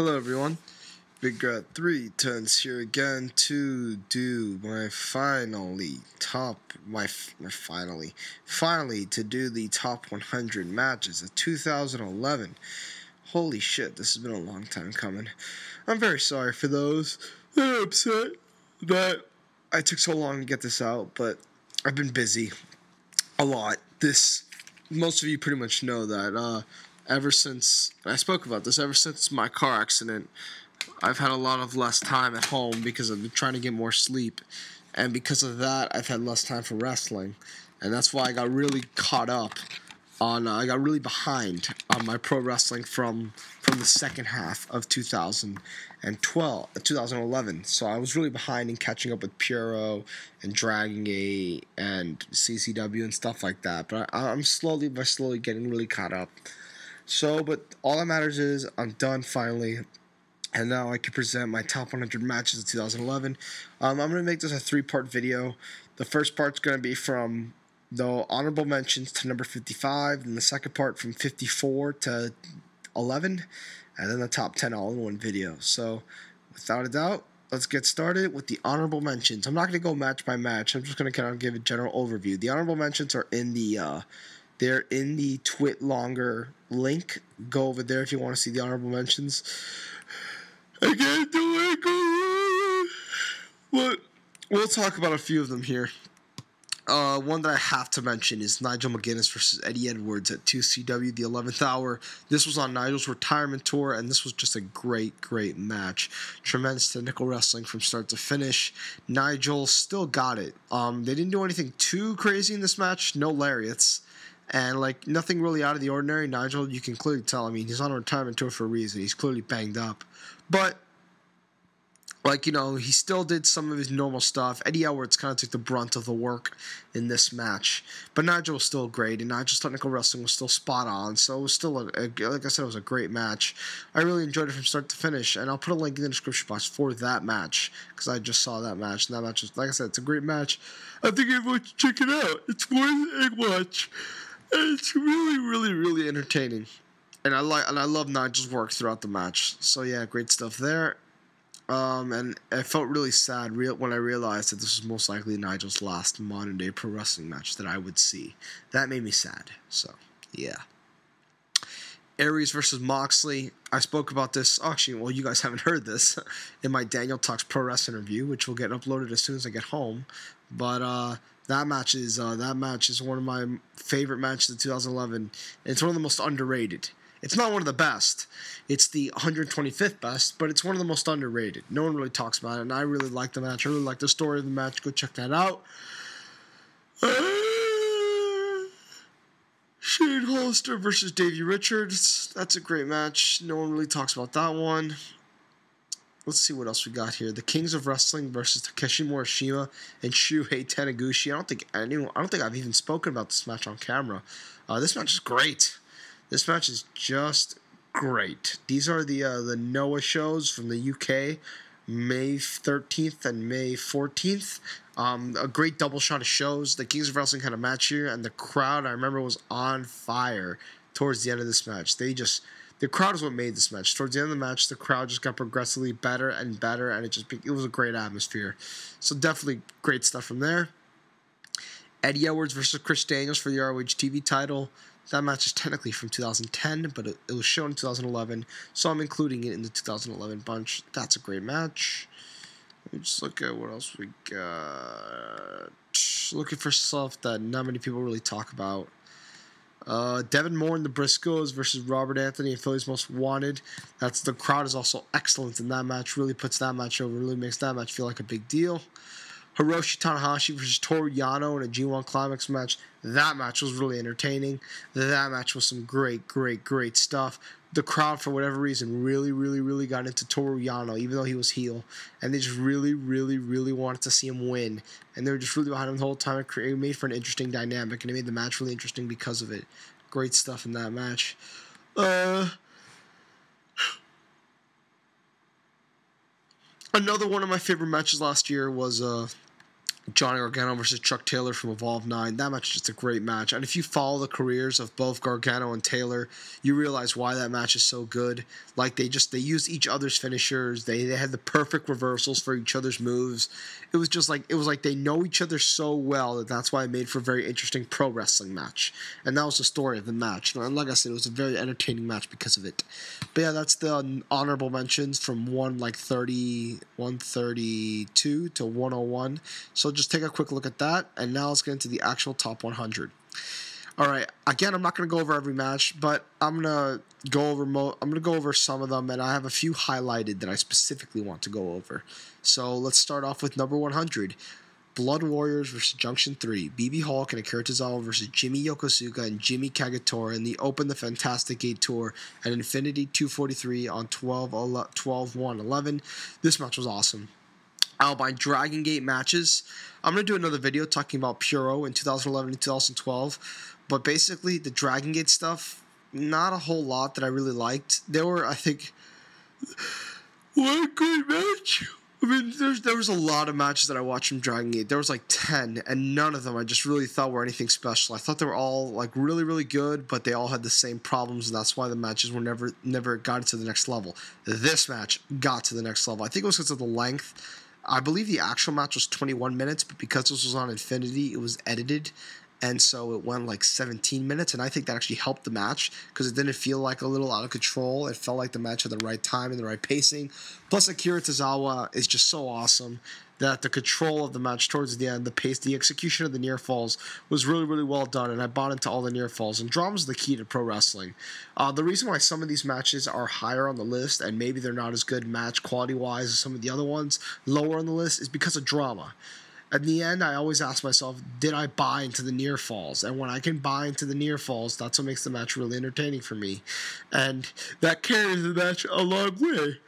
Hello everyone, Big Grat 3 turns here again to do my finally top, my, my finally, finally to do the top 100 matches of 2011. Holy shit, this has been a long time coming. I'm very sorry for those that are upset that I took so long to get this out, but I've been busy a lot. This, most of you pretty much know that, uh, ever since I spoke about this, ever since my car accident, I've had a lot of less time at home because I've been trying to get more sleep, and because of that, I've had less time for wrestling, and that's why I got really caught up on. Uh, I got really behind on my pro wrestling from from the second half of 2012, 2011. So I was really behind in catching up with Puro and Dragon Gate and CZW and stuff like that. But I, I'm slowly by slowly getting really caught up. So, but all that matters is I'm done finally. And now I can present my top 100 matches of 2011. Um, I'm going to make this a three part video. The first part's going to be from the honorable mentions to number 55, and the second part from 54 to 11, and then the top 10 all in one video. So, without a doubt, let's get started with the honorable mentions. I'm not going to go match by match. I'm just going to kind of give a general overview. The honorable mentions are in the uh, they're in the TwitLonger link. Go over there if you want to see the honorable mentions. I can't do it, but we'll talk about a few of them here. Uh, one that I have to mention is Nigel McGuinness versus Eddie Edwards at 2CW, the 11th hour. This was on Nigel's retirement tour, and this was just a great, great match. Tremendous technical wrestling from start to finish. Nigel still got it. Um, they didn't do anything too crazy in this match. No lariats and like nothing really out of the ordinary. Nigel, you can clearly tell. I mean, he's on a retirement tour for a reason. He's clearly banged up, but like you know, he still did some of his normal stuff. Eddie Edwards kind of took the brunt of the work in this match, but Nigel was still great, and Nigel's technical wrestling was still spot on. So it was still a, a like I said, it was a great match. I really enjoyed it from start to finish, and I'll put a link in the description box for that match because I just saw that match, and that match was like I said, it's a great match. I think everyone should check it out. It's worth a watch. It's really, really, really entertaining, and I like and I love Nigel's work throughout the match. So yeah, great stuff there. Um, and I felt really sad real when I realized that this was most likely Nigel's last modern day pro wrestling match that I would see. That made me sad. So yeah. Aries versus Moxley. I spoke about this. Actually, well, you guys haven't heard this in my Daniel Talks Pro Wrestling review, which will get uploaded as soon as I get home. But uh, that match is uh, that match is one of my favorite matches of 2011. It's one of the most underrated. It's not one of the best. It's the 125th best, but it's one of the most underrated. No one really talks about it, and I really like the match. I really like the story of the match. Go check that out. Shane Hollister versus Davey Richards. That's a great match. No one really talks about that one. Let's see what else we got here. The Kings of Wrestling versus Takeshi Morishima and Shuhei Taniguchi. I don't think anyone, I don't think I've even spoken about this match on camera. Uh, this match is great. This match is just great. These are the uh, the Noah shows from the UK, May 13th and May 14th. Um, a great double shot of shows. The Kings of Wrestling had a match here, and the crowd I remember was on fire towards the end of this match. They just the crowd is what made this match. Towards the end of the match, the crowd just got progressively better and better, and it just it was a great atmosphere. So definitely great stuff from there. Eddie Edwards versus Chris Daniels for the ROH TV title. That match is technically from 2010, but it, it, was shown in 2011, so I'm including it in the 2011 bunch. That's a great match. Let me just look at what else we got. Looking for stuff that not many people really talk about. Uh, Devin Moore and the Briscoes versus Robert Anthony and Philly's Most Wanted. That's the crowd is also excellent in that match. Really puts that match over. Really makes that match feel like a big deal. Hiroshi Tanahashi versus Toru Yano in a G1 Climax match. That match was really entertaining. That match was some great, great, great stuff. The crowd, for whatever reason, really, really, really got into Toru Yano, even though he was heel. And they just really, really, really wanted to see him win. And they were just really behind him the whole time. It made for an interesting dynamic, and it made the match really interesting because of it. Great stuff in that match. Uh, another one of my favorite matches last year was uh, Johnny Gargano versus Chuck Taylor from Evolve 9. That match is just a great match. And if you follow the careers of both Gargano and Taylor, you realize why that match is so good. Like they just they use each other's finishers. They they had the perfect reversals for each other's moves. It was just like it was like they know each other so well that that's why it made for a very interesting pro wrestling match. And that was the story of the match. And like I said, it was a very entertaining match because of it. But yeah, that's the honorable mentions from one like 30 132 to 101. So just take a quick look at that. And now let's get into the actual top 100. All right. Again, I'm not going to go over every match, but I'm going to go over mo- I'm going to go over some of them and I have a few highlighted that I specifically want to go over. So, let's start off with number 100. Blood Warriors versus Junction 3, BxB Hulk and Akira Tozawa versus Jimmy Yokosuka and Jimmy Kagetora in the Open the Fantastic Gate Tour at Infinity 243 on 12 12 1 11. This match was awesome. Albine Dragon Gate matches. I'm going to do another video talking about Puro in 2011 and 2012. But basically, the Dragon Gate stuff, not a whole lot that I really liked. There were, I think, one good match. I mean, there's there was a lot of matches that I watched from Dragon Gate. There was like ten, and none of them I just really thought were anything special. I thought they were all like really really good, but they all had the same problems, and that's why the matches were never never got to the next level. This match got to the next level. I think it was because of the length I believe the actual match was 21 minutes, but because this was on Infinity, it was edited. And so it went like 17 minutes, and I think that actually helped the match because it didn't feel like a little out of control. It felt like the match had the right time and the right pacing. Plus, Akira Tozawa is just so awesome that the control of the match towards the end, the pace, the execution of the near falls was really, really well done, and I bought into all the near falls. And drama is the key to pro wrestling. Uh, the reason why some of these matches are higher on the list, and maybe they're not as good match quality wise as some of the other ones lower on the list, is because of drama. At the end, I always ask myself, did I buy into the near falls? And when I can buy into the near falls, that's what makes the match really entertaining for me. And that carries the match a long way.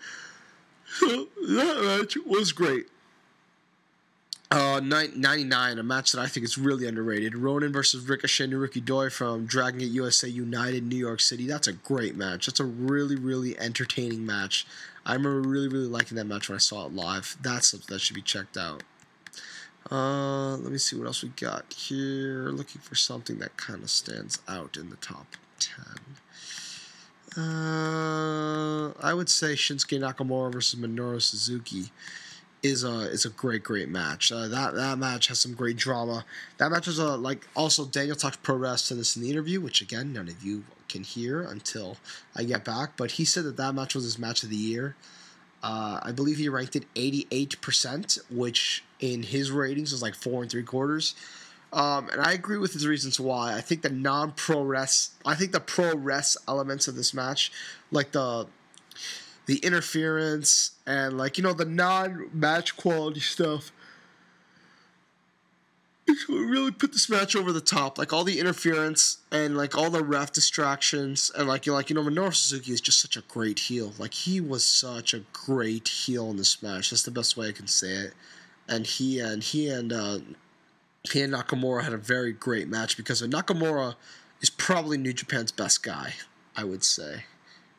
So that match was great. Uh, 99, a match that I think is really underrated. Ronin versus Ricochet Naruki Doi from Dragon Gate USA United, New York City. That's a great match. That's a really, really entertaining match. I remember really, really liking that match when I saw it live. That's something that should be checked out. Uh, let me see what else we got here. Looking for something that kind of stands out in the top 10. Uh, I would say Shinsuke Nakamura versus Minoru Suzuki is a is a great great match. Uh, that that match has some great drama. That match is a like also Daniel talked pro rest to this in the interview, which again none of you can hear until I get back. But he said that that match was his match of the year. Uh, I believe he ranked it 88%, which in his ratings is like four and three quarters. Um, and I agree with his reasons why. I think the non pro res, I think the pro res elements of this match, like the the interference and like you know the non-match quality stuff it really put this match over the top. Like all the interference and like all the ref distractions and like you like you know Minoru Suzuki is just such a great heel. Like he was such a great heel in this match. That's the best way I can say it. And he and he and uh, he and Nakamura had a very great match because Nakamura is probably New Japan's best guy. I would say,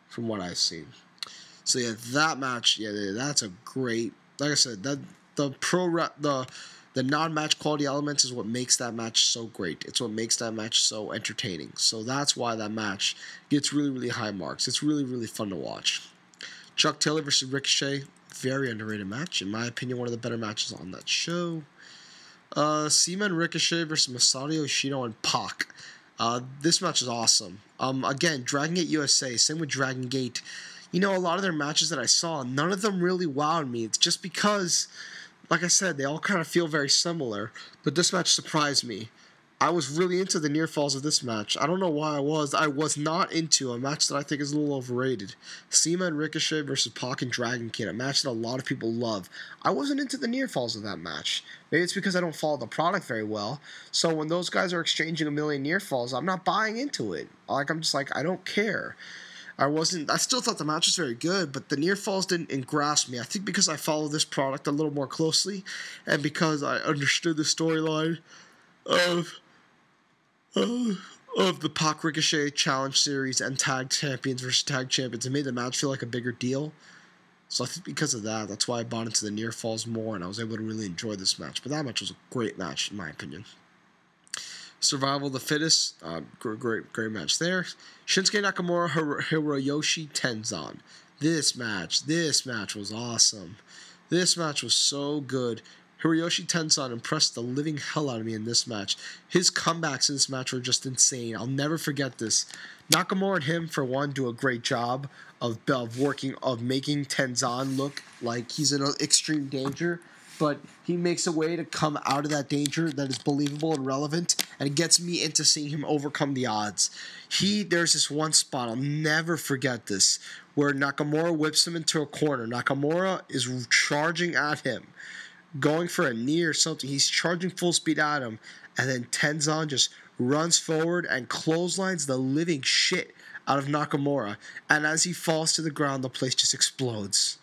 from what I've seen. So yeah, that match, yeah, that's a great. Like I said, that the pro the the non-match quality elements is what makes that match so great. It's what makes that match so entertaining. So that's why that match gets really, really high marks. It's really, really fun to watch. Chuck Taylor versus Ricochet, very underrated match. In my opinion, one of the better matches on that show. Uh, CIMA Ricochet versus Masato Yoshino and Pac. Uh, this match is awesome. Um, again, Dragon Gate USA, same with Dragon Gate you know, a lot of their matches that I saw, none of them really wowed me. It's just because, like I said, they all kind of feel very similar. But this match surprised me. I was really into the near falls of this match. I don't know why I was. I was not into a match that I think is a little overrated. CIMA and Ricochet versus Pac and Dragon Kid, a match that a lot of people love. I wasn't into the near falls of that match. Maybe it's because I don't follow the product very well. So when those guys are exchanging a million near falls, I'm not buying into it. Like I'm just like I don't care. I wasn't. I still thought the match was very good, but the near falls didn't engross me. I think because I follow this product a little more closely, and because I understood the storyline of of of the Pac Ricochet Challenge Series and Tag Champions versus Tag Champions, it made the match feel like a bigger deal. So I think because of that, that's why I bought into the near falls more, and I was able to really enjoy this match. But that match was a great match, in my opinion. Survival of the fittest, uh, great, great, match there. Shinsuke Nakamura, Hiro- Hiroyoshi Tenzan. This match, this match was awesome. This match was so good. Hiroyoshi Tenzan impressed the living hell out of me in this match. His comebacks in this match were just insane. I'll never forget this. Nakamura and him, for one, do a great job of, of working, of making Tenzan look like he's in extreme danger. But he makes a way to come out of that danger that is believable and relevant, and it gets me into seeing him overcome the odds. He, there's this one spot, I'll never forget this, where Nakamura whips him into a corner. Nakamura is charging at him going for a knee or something. He's charging full speed at him, and then Tenzan just runs forward and clotheslines the living shit out of Nakamura. And as he falls to the ground, the place just explodes.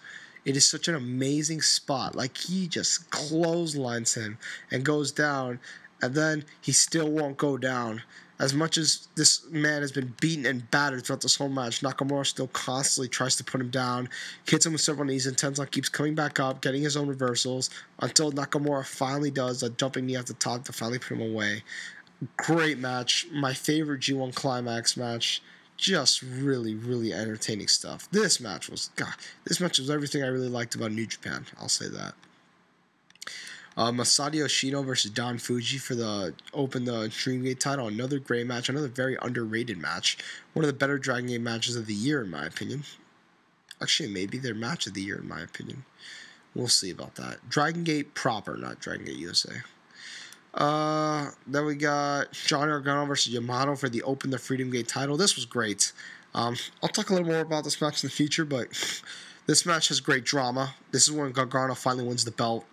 It is such an amazing spot. Like he just clotheslines him and goes down, and then he still won't go down. As much as this man has been beaten and battered throughout this whole match, Nakamura still constantly tries to put him down, hits him with several knees, and Tenzan keeps coming back up, getting his own reversals until Nakamura finally does a jumping knee at the top to finally put him away. Great match. My favorite G1 Climax match. Just really, really entertaining stuff. This match was, God, this match was everything I really liked about New Japan. I'll say that. Uh, Masato Yoshino versus Don Fujii for the Open the Dreamgate title. Another great match. Another very underrated match. One of the better Dragon Gate matches of the year, in my opinion. Actually, maybe their match of the year, in my opinion. We'll see about that. Dragon Gate proper, not Dragon Gate USA. Uh, then we got John Gargano versus Yamato for the Open the Freedom Gate title. This was great. Um, I'll talk a little more about this match in the future, but this match has great drama. This is when Gargano finally wins the belt.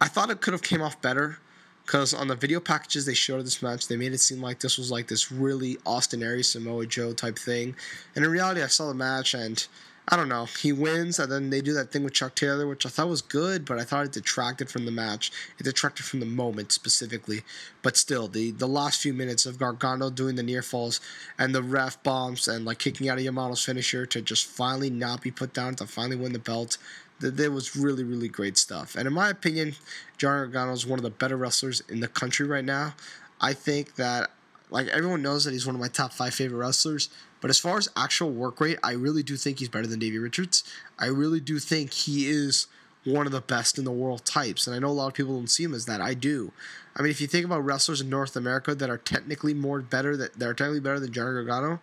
I thought it could have came off better because on the video packages they showed of this match, they made it seem like this was like this really Austin Aries Samoa Joe type thing. And in reality, I saw the match and I don't know. He wins, and then they do that thing with Chuck Taylor, which I thought was good, but I thought it detracted from the match. It detracted from the moment specifically. But still, the the last few minutes of Gargano doing the near falls and the ref bombs and like kicking out of Yamato's finisher to just finally not be put down to finally win the belt. That was really, really great stuff. And in my opinion, John Gargano is one of the better wrestlers in the country right now. I think that like everyone knows that he's one of my top five favorite wrestlers. But as far as actual work rate, I really do think he's better than Davey Richards. I really do think he is one of the best in the world types. And I know a lot of people don't see him as that. I do. I mean, if you think about wrestlers in North America that are technically more better, that, they're technically better than Johnny Gargano,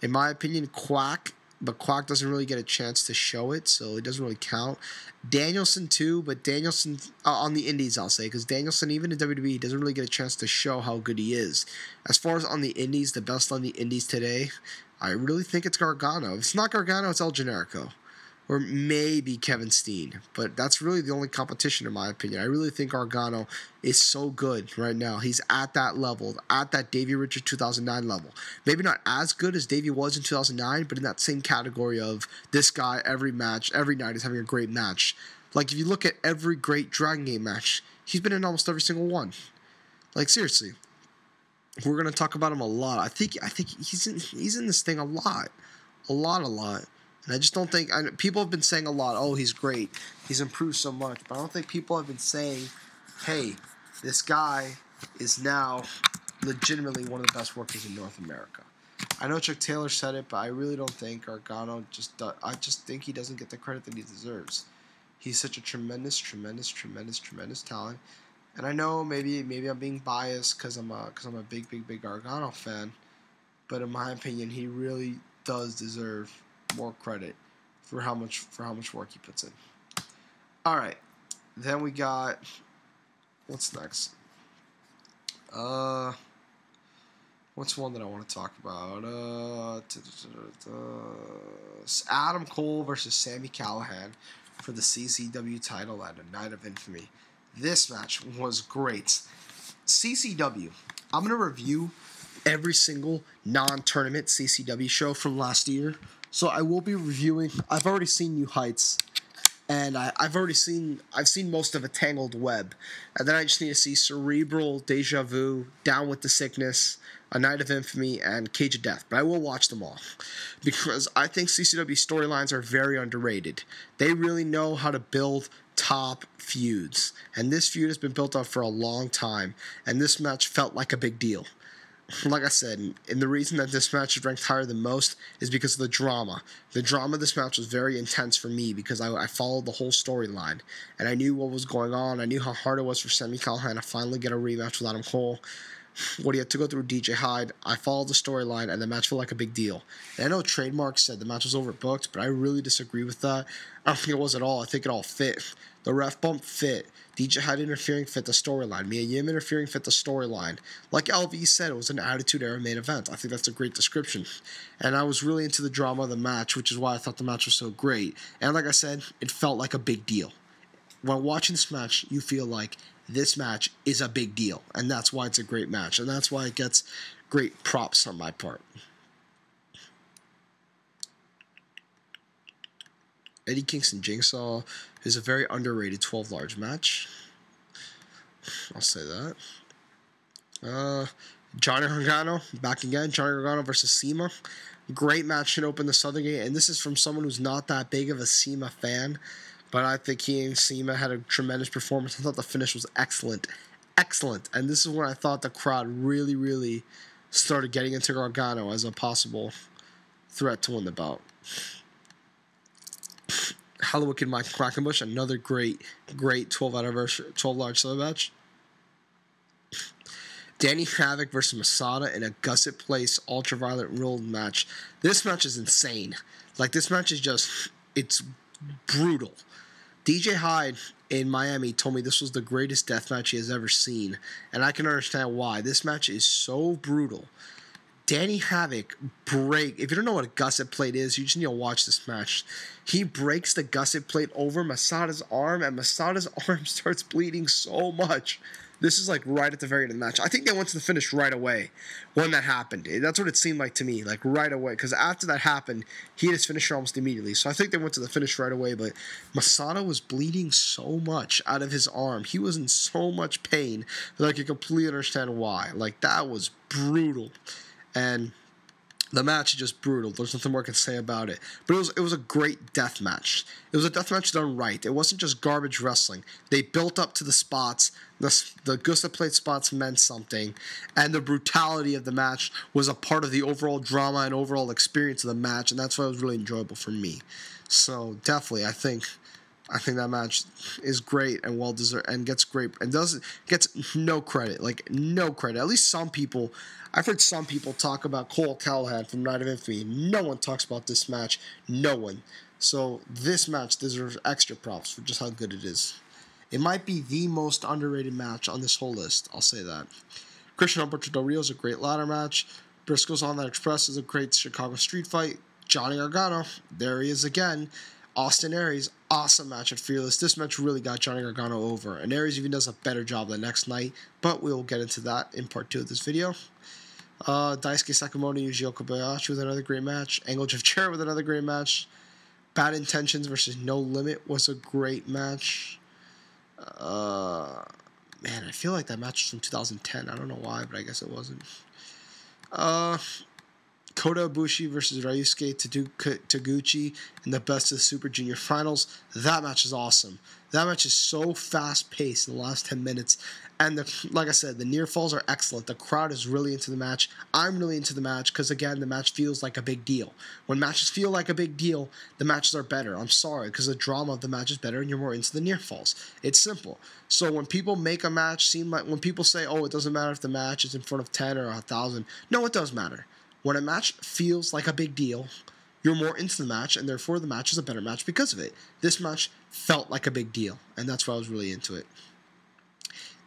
in my opinion, Quack, but Quack doesn't really get a chance to show it, so it doesn't really count. Danielson too, but Danielson uh, on the Indies, I'll say, because Danielson even in WWE doesn't really get a chance to show how good he is. As far as on the Indies, the best on the Indies today, I really think it's Gargano. If it's not Gargano, it's El Generico. Or maybe Kevin Steen. But that's really the only competition, in my opinion. I really think Gargano is so good right now. He's at that level, at that Davey Richard 2009 level. Maybe not as good as Davey was in 2009, but in that same category of this guy every match, every night is having a great match. Like if you look at every great Dragon Gate match, he's been in almost every single one. Like seriously, we're gonna talk about him a lot. I think I think he's in he's in this thing a lot, a lot, a lot. And I just don't think I, people have been saying a lot. Oh, he's great. He's improved so much. But I don't think people have been saying, "Hey, this guy is now legitimately one of the best workers in North America." I know Chuck Taylor said it, but I really don't think Gargano just. I just think he doesn't get the credit that he deserves. He's such a tremendous, tremendous, tremendous, tremendous talent. And I know maybe maybe I'm being biased because I'm a because I'm a big, big, big Gargano fan. But in my opinion, he really does deserve more credit for how much for how much work he puts in. All right, then we got what's next. Uh, what's one that I want to talk about? Uh, Adam Cole versus Sami Callihan for the CZW title at a Night of Infamy. This match was great. CZW. I'm gonna review every single non-tournament CCW show from last year. So I will be reviewing. I've already seen New Heights, and I, have already seen I've seen most of a Tangled Web, and then I just need to see Cerebral, Deja Vu, Down with the Sickness, A Night of Infamy, and Cage of Death. But I will watch them all because I think CZW storylines are very underrated. They really know how to build top feuds, and this feud has been built up for a long time, and this match felt like a big deal like I said, and the reason that this match is ranked higher than most is because of the drama. The drama of this match was very intense for me because I, I followed the whole storyline and I knew what was going on. I knew how hard it was for Sami Callihan to finally get a rematch with Adam Cole. What he had to go through DJ Hyde. I followed the storyline and the match felt like a big deal. And I know Trademark said the match was overbooked, but I really disagree with that. I don't think it was at all. I think it all fit. The ref bump fit. DJ Hyde interfering fit the storyline. Mia Yim interfering fit the storyline. Like LV said, it was an Attitude Era main event. I think that's a great description. And I was really into the drama of the match, which is why I thought the match was so great. And like I said, it felt like a big deal. When watching this match, you feel like this match is a big deal. And that's why it's a great match. And that's why it gets great props on my part. Eddie Kingston Jigsaw is a very underrated 12 large match. I'll say that. Uh, Johnny Gargano back again. Johnny Gargano versus CIMA. Great match should open the Southern Gate, and this is from someone who's not that big of a CIMA fan, but I think he and CIMA had a tremendous performance. I thought the finish was excellent, excellent, and this is when I thought the crowd really, really started getting into Gargano as a possible threat to win the belt. bout. Hallowicked Mike Quackenbush, another great, great 12 anniversary, 12 large slam match. Danny Havoc versus Masada in a Gusset Plate Ultraviolent Rule match. This match is insane. Like this match is just, it's brutal. DJ Hyde in Miami told me this was the greatest death match he has ever seen, and I can understand why. This match is so brutal. Danny Havoc break. If you don't know what a gusset plate is, you just need to watch this match. He breaks the gusset plate over Masada's arm, and Masada's arm starts bleeding so much. This is like right at the very end of the match. I think they went to the finish right away when that happened. That's what it seemed like to me, like right away. Because after that happened, he had his finisher almost immediately. So I think they went to the finish right away. But Masada was bleeding so much out of his arm. He was in so much pain that I could completely understand why. Like that was brutal and the match is just brutal. There's nothing more I can say about it. But it was it was a great death match. It was a death match done right. It wasn't just garbage wrestling. They built up to the spots. The the Gusset plate spots meant something, and the brutality of the match was a part of the overall drama and overall experience of the match, and that's why it was really enjoyable for me. So definitely, I think I think that match is great and well deserved and gets great and doesn't gets no credit, like no credit. At least some people, I've heard some people talk about Cole Callihan from Night of Infamy. No one talks about this match. No one. So this match deserves extra props for just how good it is. It might be the most underrated match on this whole list. I'll say that. Christian Alberto Del Rio is a great ladder match. Briscoes All Night Express is a great Chicago street fight. Johnny Gargano, there he is again. Austin Aries, awesome match at Fearless. This match really got Johnny Gargano over, and Aries even does a better job the next night, but we'll get into that in part two of this video. Uh, Daisuke Sekimoto, Yuji Okabayashi with another great match. Angle Jeff Jarrett with another great match. Bad Intentions versus No Limit was a great match. Uh, man, I feel like that match was from 2010. I don't know why, but I guess it wasn't. Uh, Kota Ibushi versus Ryusuke Taguchi in the Best of the Super Junior Finals. That match is awesome. That match is so fast paced in the last 10 minutes. And the, like I said, the near falls are excellent. The crowd is really into the match. I'm really into the match because, again, the match feels like a big deal. When matches feel like a big deal, the matches are better. I'm sorry because the drama of the match is better and you're more into the near falls. It's simple. So when people make a match seem like, when people say, oh, it doesn't matter if the match is in front of 10 or 1,000, no, it does matter when a match feels like a big deal, you're more into the match, and therefore the match is a better match because of it. This match felt like a big deal, and that's why I was really into it.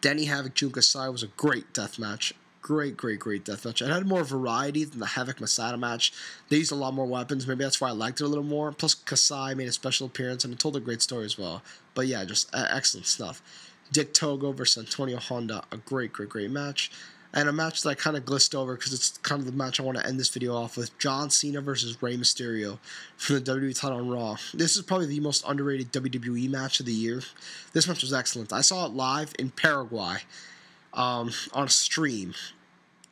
Danny Havoc Jun Kasai was a great death match. Great, great, great death match. It had more variety than the Havoc Masada match. They used a lot more weapons. Maybe that's why I liked it a little more. Plus, Kasai made a special appearance and it told a great story as well. But yeah, just excellent stuff. Dick Togo versus Antonio Honda, a great, great, great match. And a match that I kind of glissed over because it's kind of the match I want to end this video off with: John Cena versus Rey Mysterio from the WWE title on Raw. This is probably the most underrated WWE match of the year. This match was excellent. I saw it live in Paraguay um, on a stream.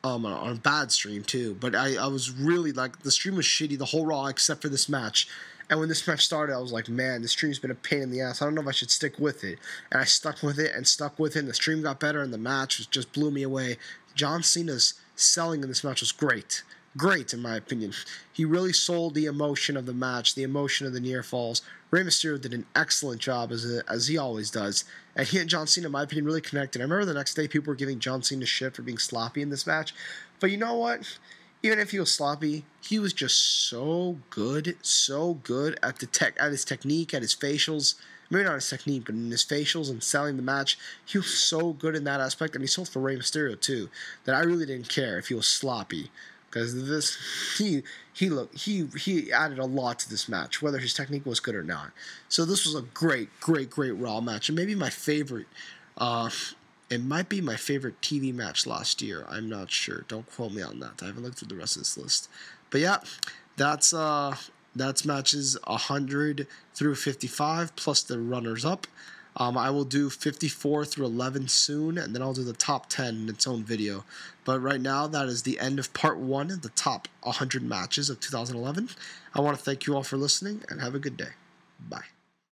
Um, on a bad stream too, but I, I was really like the stream was shitty the whole Raw except for this match. And when this match started, I was like, man, this stream's been a pain in the ass. I don't know if I should stick with it. And I stuck with it and stuck with it. And the stream got better, and the match just blew me away. John Cena's selling in this match was great. Great, in my opinion. He really sold the emotion of the match, the emotion of the near falls. Rey Mysterio did an excellent job, as, a, as he always does. And he and John Cena, in my opinion, really connected. I remember the next day people were giving John Cena shit for being sloppy in this match. But you know what? even if he was sloppy, he was just so good, so good at the tech, at his technique, at his facials. Maybe not his technique, but in his facials and selling the match, he was so good in that aspect, and he sold for Rey Mysterio too. That I really didn't care if he was sloppy, because this he he looked he he added a lot to this match, whether his technique was good or not. So this was a great, great, great Raw match, and maybe my favorite. Uh, it might be my favorite TV match last year. I'm not sure. Don't quote me on that. I haven't looked through the rest of this list. But yeah, that's uh that's matches 100 through 55 plus the runners up. Um, I will do 54 through 11 soon, and then I'll do the top 10 in its own video. But right now, that is the end of part one of the top 100 matches of 2011. I want to thank you all for listening, and have a good day. Bye.